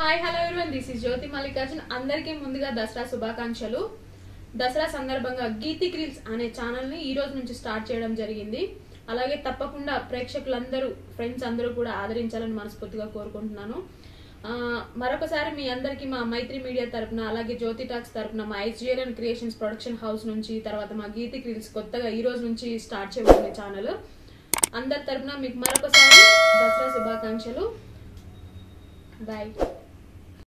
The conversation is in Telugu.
Hi hello everyone this is Jyothi Mallikarjun అందరికీ ముందుగా దసరా శుభాకాంక్షలు. దసరా సందర్భంగా గీతి క్రీల్స్ అనే ఛానల్ని ఈ రోజు నుంచి స్టార్ట్ చేయడం జరిగింది. అలాగే తప్పకుండా ప్రేక్షకులందరూ ఫ్రెండ్స్ అందరూ కూడా ఆదరించాలని మనస్ఫూర్తిగా కోరుకుంటున్నాను. మరొకసారి మీ అందరికీ మా మైత్రి మీడియా తరపున అలాగే జ్యోతి టాక్స్ తరపున మా ఎస్జిఎల్ఎన్ క్రియేషన్స్ ప్రొడక్షన్ హౌస్ నుంచి తర్వాత మా గీతి క్రీల్స్ కొత్తగా ఈ రోజు నుంచి స్టార్ట్ చేయబోతున్న ఛానల్ అందరి తరపున మీకు మరొకసారి దసరా శుభాకాంక్షలు. బాయ్